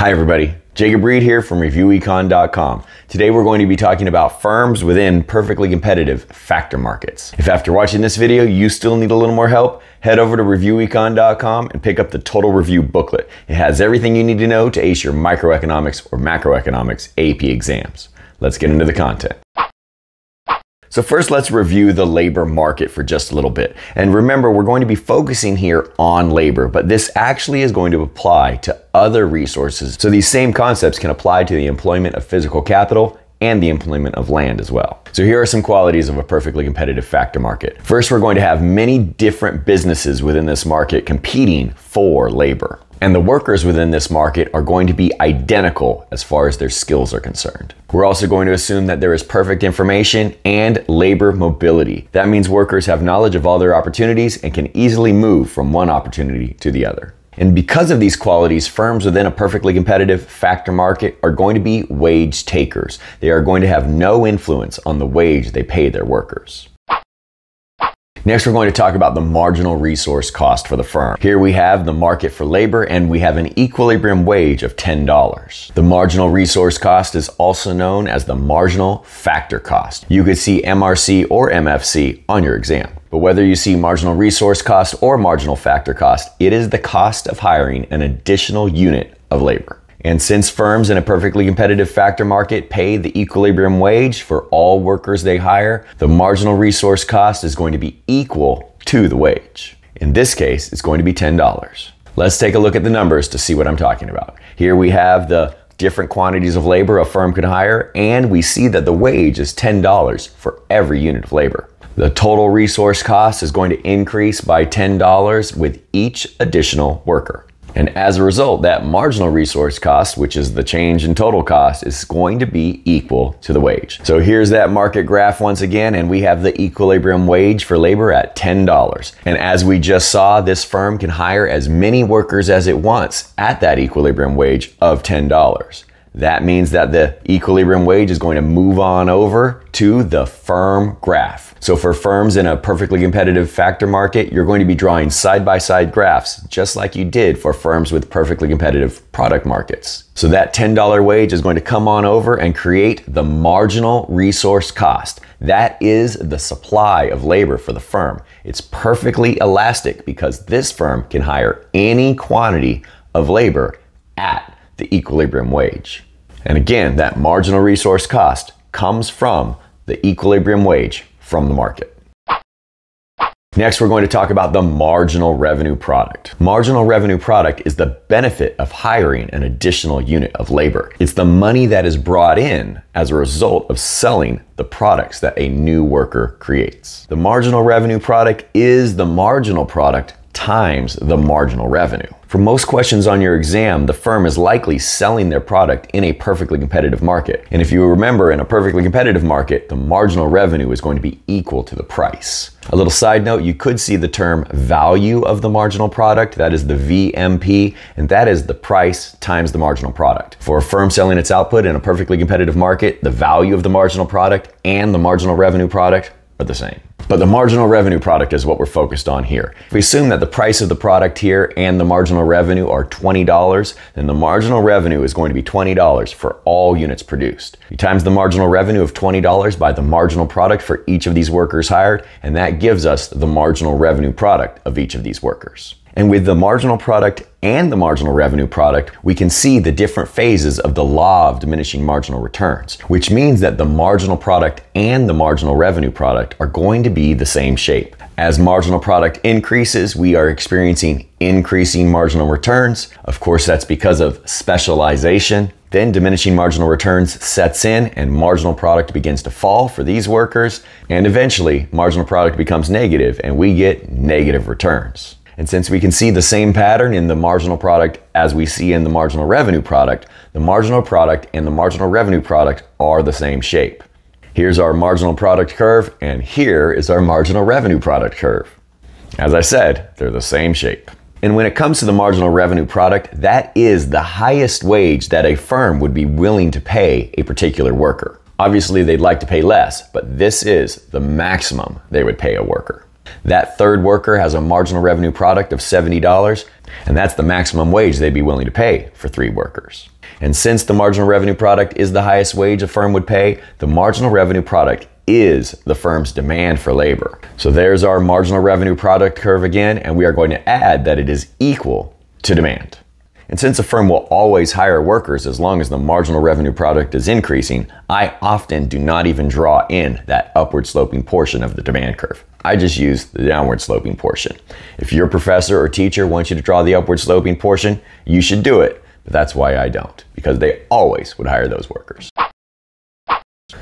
Hi everybody, Jacob Reed here from ReviewEcon.com. Today we're going to be talking about firms within perfectly competitive factor markets. If after watching this video you still need a little more help, head over to ReviewEcon.com and pick up the Total Review booklet. It has everything you need to know to ace your microeconomics or macroeconomics AP exams. Let's get into the content. So first let's review the labor market for just a little bit. And remember, we're going to be focusing here on labor, but this actually is going to apply to other resources. So these same concepts can apply to the employment of physical capital and the employment of land as well. So here are some qualities of a perfectly competitive factor market. First, we're going to have many different businesses within this market competing for labor. And the workers within this market are going to be identical as far as their skills are concerned. We're also going to assume that there is perfect information and labor mobility. That means workers have knowledge of all their opportunities and can easily move from one opportunity to the other. And because of these qualities, firms within a perfectly competitive factor market are going to be wage takers. They are going to have no influence on the wage they pay their workers. Next, we're going to talk about the marginal resource cost for the firm. Here we have the market for labor and we have an equilibrium wage of $10. The marginal resource cost is also known as the marginal factor cost. You could see MRC or MFC on your exam. But whether you see marginal resource cost or marginal factor cost, it is the cost of hiring an additional unit of labor. And since firms in a perfectly competitive factor market pay the equilibrium wage for all workers they hire, the marginal resource cost is going to be equal to the wage. In this case, it's going to be $10. Let's take a look at the numbers to see what I'm talking about. Here we have the different quantities of labor a firm can hire, and we see that the wage is $10 for every unit of labor. The total resource cost is going to increase by $10 with each additional worker. And as a result, that marginal resource cost, which is the change in total cost, is going to be equal to the wage. So here's that market graph once again, and we have the equilibrium wage for labor at $10. And as we just saw, this firm can hire as many workers as it wants at that equilibrium wage of $10. That means that the equilibrium wage is going to move on over to the firm graph. So for firms in a perfectly competitive factor market, you're going to be drawing side-by-side graphs, just like you did for firms with perfectly competitive product markets. So that $10 wage is going to come on over and create the marginal resource cost. That is the supply of labor for the firm. It's perfectly elastic because this firm can hire any quantity of labor at the equilibrium wage. And again, that marginal resource cost comes from the equilibrium wage from the market. Next, we're going to talk about the marginal revenue product. Marginal revenue product is the benefit of hiring an additional unit of labor. It's the money that is brought in as a result of selling the products that a new worker creates. The marginal revenue product is the marginal product times the marginal revenue. For most questions on your exam, the firm is likely selling their product in a perfectly competitive market. And if you remember, in a perfectly competitive market, the marginal revenue is going to be equal to the price. A little side note, you could see the term value of the marginal product, that is the VMP, and that is the price times the marginal product. For a firm selling its output in a perfectly competitive market, the value of the marginal product and the marginal revenue product are the same. But the marginal revenue product is what we're focused on here. If we assume that the price of the product here and the marginal revenue are $20, then the marginal revenue is going to be $20 for all units produced. You times the marginal revenue of $20 by the marginal product for each of these workers hired, and that gives us the marginal revenue product of each of these workers. And with the marginal product and the marginal revenue product, we can see the different phases of the law of diminishing marginal returns, which means that the marginal product and the marginal revenue product are going to be the same shape. As marginal product increases, we are experiencing increasing marginal returns. Of course, that's because of specialization. Then diminishing marginal returns sets in and marginal product begins to fall for these workers. And eventually, marginal product becomes negative and we get negative returns. And since we can see the same pattern in the marginal product as we see in the marginal revenue product, the marginal product and the marginal revenue product are the same shape. Here's our marginal product curve, and here is our marginal revenue product curve. As I said, they're the same shape. And when it comes to the marginal revenue product, that is the highest wage that a firm would be willing to pay a particular worker. Obviously, they'd like to pay less, but this is the maximum they would pay a worker. That third worker has a marginal revenue product of $70, and that's the maximum wage they'd be willing to pay for three workers. And since the marginal revenue product is the highest wage a firm would pay, the marginal revenue product is the firm's demand for labor. So there's our marginal revenue product curve again, and we are going to add that it is equal to demand. And since a firm will always hire workers as long as the marginal revenue product is increasing, I often do not even draw in that upward sloping portion of the demand curve. I just use the downward sloping portion. If your professor or teacher wants you to draw the upward sloping portion, you should do it. But that's why I don't, because they always would hire those workers.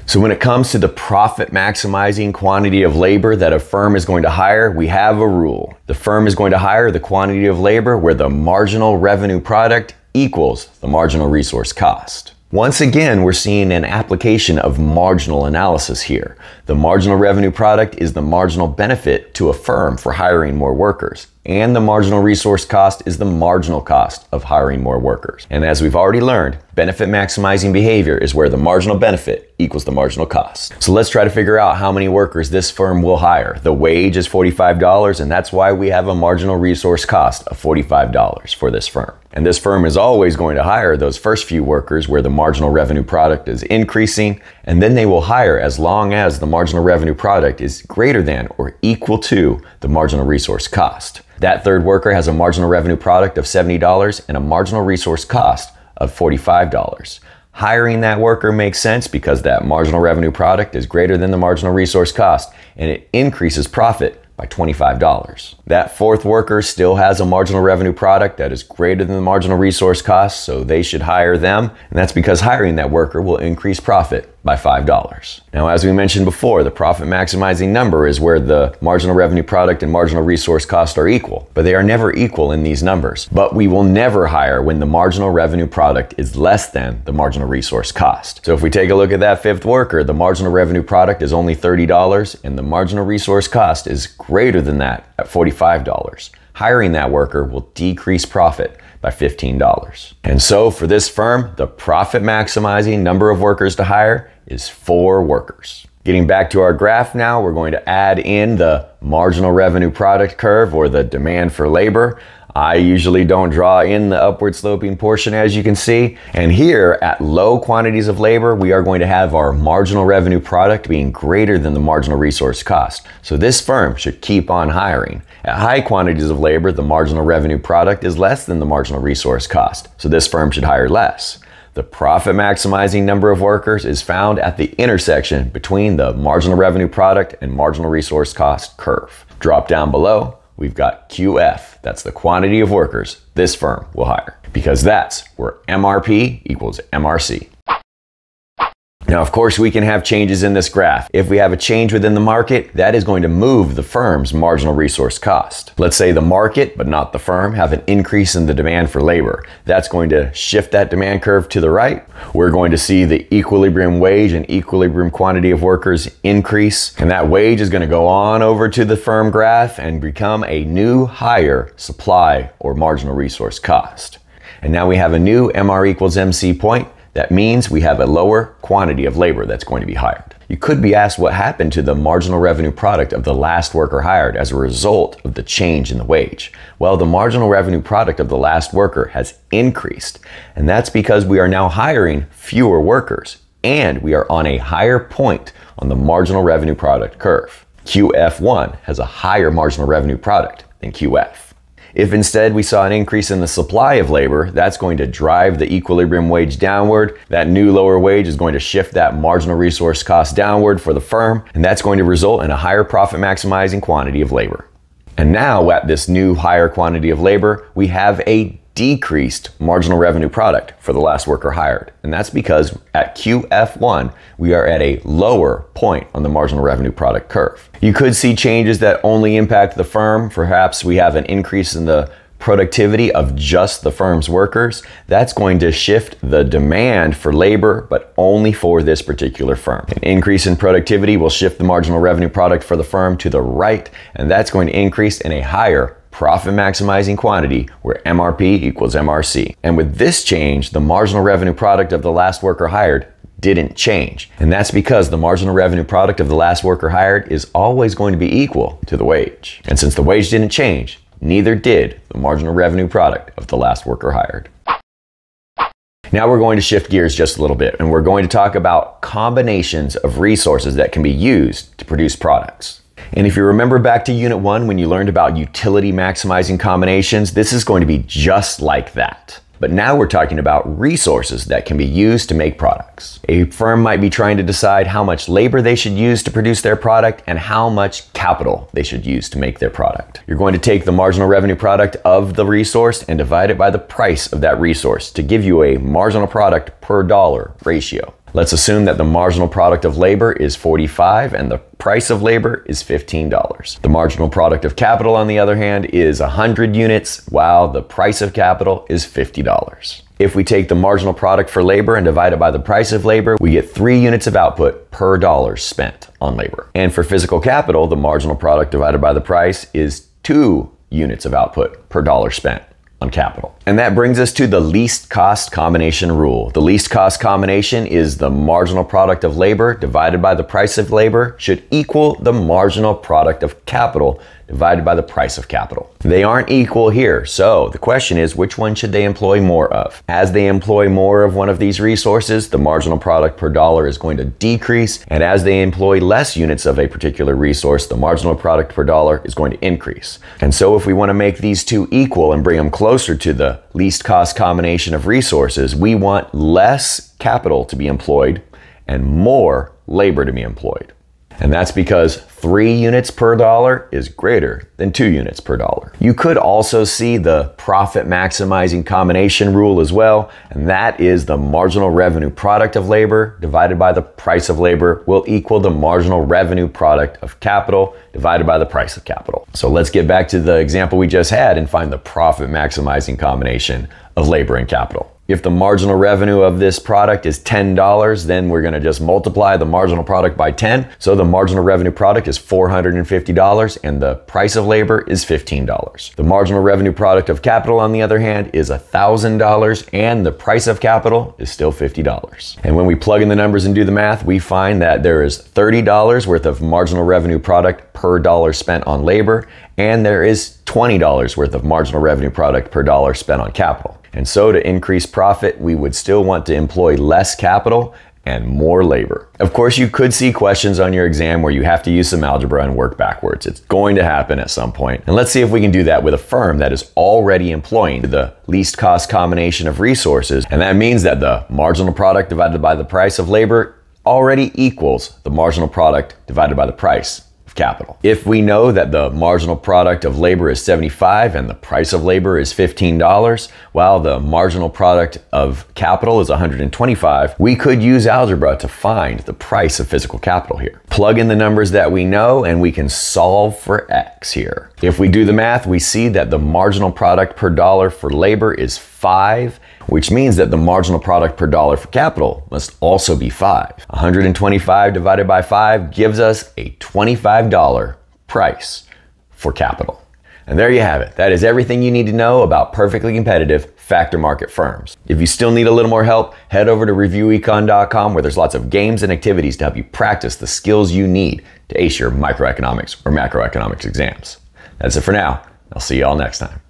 So when it comes to the profit maximizing quantity of labor that a firm is going to hire, we have a rule. The firm is going to hire the quantity of labor where the marginal revenue product equals the marginal resource cost. Once again, we're seeing an application of marginal analysis here. The marginal revenue product is the marginal benefit to a firm for hiring more workers and the marginal resource cost is the marginal cost of hiring more workers. And as we've already learned, benefit maximizing behavior is where the marginal benefit equals the marginal cost. So let's try to figure out how many workers this firm will hire. The wage is $45 and that's why we have a marginal resource cost of $45 for this firm. And this firm is always going to hire those first few workers where the marginal revenue product is increasing, and then they will hire as long as the marginal revenue product is greater than or equal to the marginal resource cost. That third worker has a marginal revenue product of $70 and a marginal resource cost of $45. Hiring that worker makes sense because that marginal revenue product is greater than the marginal resource cost and it increases profit by $25. That fourth worker still has a marginal revenue product that is greater than the marginal resource cost, so they should hire them. And that's because hiring that worker will increase profit by $5. Now, as we mentioned before, the profit maximizing number is where the marginal revenue product and marginal resource cost are equal, but they are never equal in these numbers. But we will never hire when the marginal revenue product is less than the marginal resource cost. So if we take a look at that fifth worker, the marginal revenue product is only $30 and the marginal resource cost is greater than that at $45. Hiring that worker will decrease profit by $15. And so for this firm, the profit maximizing number of workers to hire is four workers. Getting back to our graph now, we're going to add in the marginal revenue product curve or the demand for labor. I usually don't draw in the upward sloping portion as you can see. And here at low quantities of labor, we are going to have our marginal revenue product being greater than the marginal resource cost. So this firm should keep on hiring. At high quantities of labor, the marginal revenue product is less than the marginal resource cost. So this firm should hire less. The profit maximizing number of workers is found at the intersection between the marginal revenue product and marginal resource cost curve. Drop down below, we've got QF. That's the quantity of workers this firm will hire because that's where MRP equals MRC. Now, of course, we can have changes in this graph. If we have a change within the market, that is going to move the firm's marginal resource cost. Let's say the market, but not the firm, have an increase in the demand for labor. That's going to shift that demand curve to the right. We're going to see the equilibrium wage and equilibrium quantity of workers increase. And that wage is going to go on over to the firm graph and become a new higher supply or marginal resource cost. And now we have a new MR equals MC point that means we have a lower quantity of labor that's going to be hired. You could be asked what happened to the marginal revenue product of the last worker hired as a result of the change in the wage. Well, the marginal revenue product of the last worker has increased, and that's because we are now hiring fewer workers and we are on a higher point on the marginal revenue product curve. QF1 has a higher marginal revenue product than QF. If instead we saw an increase in the supply of labor, that's going to drive the equilibrium wage downward. That new lower wage is going to shift that marginal resource cost downward for the firm, and that's going to result in a higher profit maximizing quantity of labor. And now at this new higher quantity of labor, we have a decreased marginal revenue product for the last worker hired. And that's because at QF1, we are at a lower point on the marginal revenue product curve. You could see changes that only impact the firm. Perhaps we have an increase in the productivity of just the firm's workers, that's going to shift the demand for labor, but only for this particular firm. An increase in productivity will shift the marginal revenue product for the firm to the right, and that's going to increase in a higher profit maximizing quantity where MRP equals MRC. And with this change, the marginal revenue product of the last worker hired didn't change. And that's because the marginal revenue product of the last worker hired is always going to be equal to the wage. And since the wage didn't change, neither did the marginal revenue product of the last worker hired. Now we're going to shift gears just a little bit and we're going to talk about combinations of resources that can be used to produce products. And if you remember back to Unit 1 when you learned about utility maximizing combinations, this is going to be just like that. But now we're talking about resources that can be used to make products. A firm might be trying to decide how much labor they should use to produce their product and how much capital they should use to make their product. You're going to take the marginal revenue product of the resource and divide it by the price of that resource to give you a marginal product per dollar ratio. Let's assume that the marginal product of labor is 45 and the price of labor is $15. The marginal product of capital, on the other hand, is 100 units, while the price of capital is $50. If we take the marginal product for labor and divide it by the price of labor, we get three units of output per dollar spent on labor. And for physical capital, the marginal product divided by the price is two units of output per dollar spent on capital. And that brings us to the least cost combination rule. The least cost combination is the marginal product of labor divided by the price of labor should equal the marginal product of capital divided by the price of capital. They aren't equal here, so the question is which one should they employ more of? As they employ more of one of these resources, the marginal product per dollar is going to decrease, and as they employ less units of a particular resource, the marginal product per dollar is going to increase. And so if we want to make these two equal and bring them closer to the least cost combination of resources, we want less capital to be employed and more labor to be employed. And that's because three units per dollar is greater than two units per dollar. You could also see the profit maximizing combination rule as well, and that is the marginal revenue product of labor divided by the price of labor will equal the marginal revenue product of capital divided by the price of capital. So let's get back to the example we just had and find the profit maximizing combination of labor and capital. If the marginal revenue of this product is $10, then we're gonna just multiply the marginal product by 10. So the marginal revenue product is $450 and the price of labor is $15. The marginal revenue product of capital, on the other hand, is $1,000 and the price of capital is still $50. And when we plug in the numbers and do the math, we find that there is $30 worth of marginal revenue product per dollar spent on labor and there is $20 worth of marginal revenue product per dollar spent on capital. And so to increase profit, we would still want to employ less capital and more labor. Of course, you could see questions on your exam where you have to use some algebra and work backwards. It's going to happen at some point. And let's see if we can do that with a firm that is already employing the least cost combination of resources. And that means that the marginal product divided by the price of labor already equals the marginal product divided by the price capital. If we know that the marginal product of labor is 75 and the price of labor is $15, while the marginal product of capital is 125, we could use algebra to find the price of physical capital here. Plug in the numbers that we know and we can solve for X here. If we do the math, we see that the marginal product per dollar for labor is 5 which means that the marginal product per dollar for capital must also be 5. 125 divided by 5 gives us a $25 price for capital. And there you have it. That is everything you need to know about perfectly competitive factor market firms. If you still need a little more help, head over to reviewecon.com where there's lots of games and activities to help you practice the skills you need to ace your microeconomics or macroeconomics exams. That's it for now. I'll see you all next time.